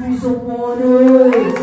plus ou moins